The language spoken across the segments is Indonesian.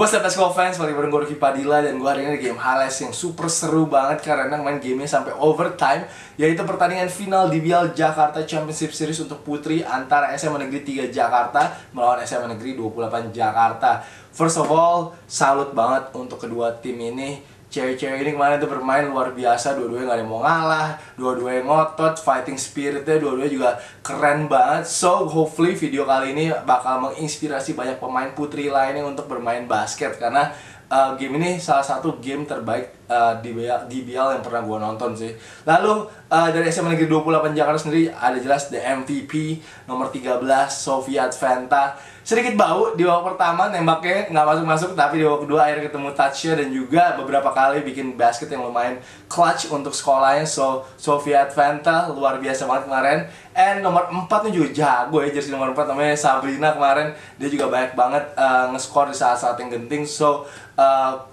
What's up basketball fans, balik bareng gue Ruki Padilla dan gue hari ini di game Hales yang super seru banget karena main gamenya sampai overtime yaitu pertandingan final DBL Jakarta Championship Series untuk putri antara SMA Negeri 3 Jakarta melawan SMA Negeri 28 Jakarta. First of all, salut banget untuk kedua tim ini cewek-cewek ini kemarin tuh bermain luar biasa dua-duanya gak ada yang mau ngalah dua-duanya ngotot fighting spiritnya dua-duanya juga keren banget. So hopefully video kali ini bakal menginspirasi banyak pemain putri lainnya untuk bermain basket karena uh, game ini salah satu game terbaik uh, di BL, yang pernah gue nonton sih. Lalu uh, dari SMA Negeri 28 Jakarta sendiri ada jelas the MVP nomor 13 Sofiat Fenta sedikit bau di babak pertama nembaknya nggak masuk masuk tapi di babak kedua akhirnya ketemu touchnya dan juga beberapa kali bikin basket yang lumayan clutch untuk sekolahnya. So Sofia Advanta luar biasa banget kemarin. And nomor 4 nya juga jago ya jersey nomor 4 namanya Sabrina kemarin. Dia juga banyak banget uh, nge-score di saat-saat yang genting. So uh,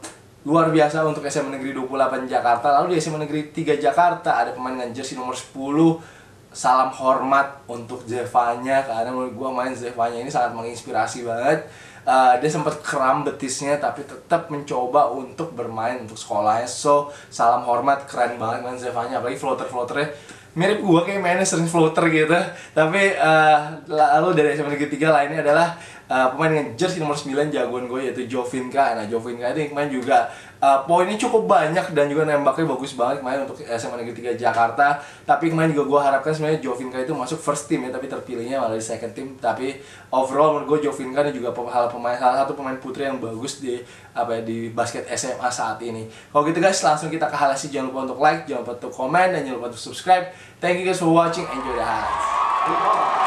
luar biasa untuk SMA Negeri 28 Jakarta. Lalu di SMA Negeri 3 Jakarta ada pemain dengan jersey nomor 10 salam hormat untuk Zevanya karena menurut gue main Zevanya ini sangat menginspirasi banget. Uh, dia sempat kram betisnya tapi tetap mencoba untuk bermain untuk sekolahnya. So salam hormat keren banget main Zevanya apalagi floater floaternya mirip gue kayak mainnya sering floater gitu. Tapi uh, lalu dari SMA Negeri 3 lainnya adalah uh, pemain dengan jersey nomor 9 jagoan gue yaitu Jovinka. Nah Jovinka ini kemarin juga uh, poinnya cukup banyak dan juga nembaknya bagus banget kemarin untuk SMA Negeri 3 Jakarta. Tapi kemarin juga gue harapkan sebenarnya Jovinka itu masuk first team ya tapi terpilihnya malah di second team. Tapi overall menurut gue Jovinka ini juga hal pemain salah satu pemain putri yang bagus di apa ya di basket SMA saat ini. Kalau gitu guys langsung kita ke halasi jangan lupa untuk like jangan lupa untuk komen dan jangan lupa untuk subscribe. Thank you guys for watching. Enjoy the highlights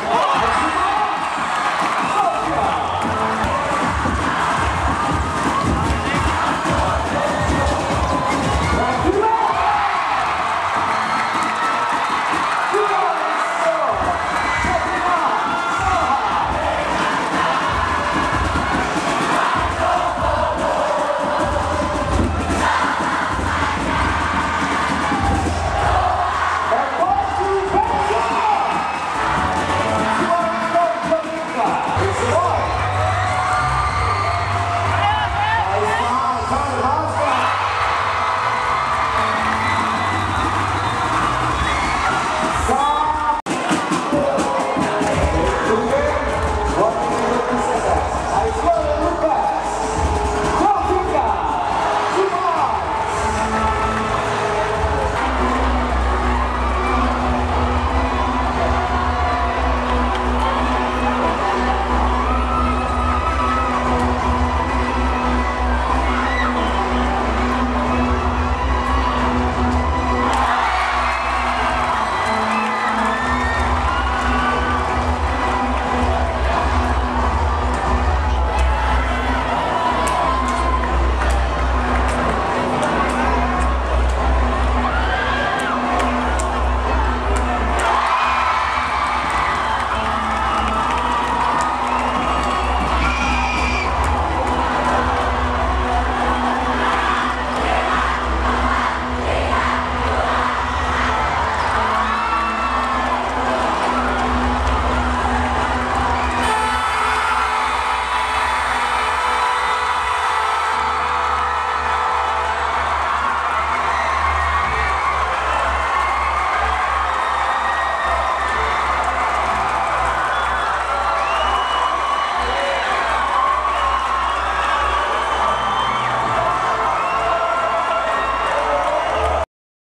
Oh!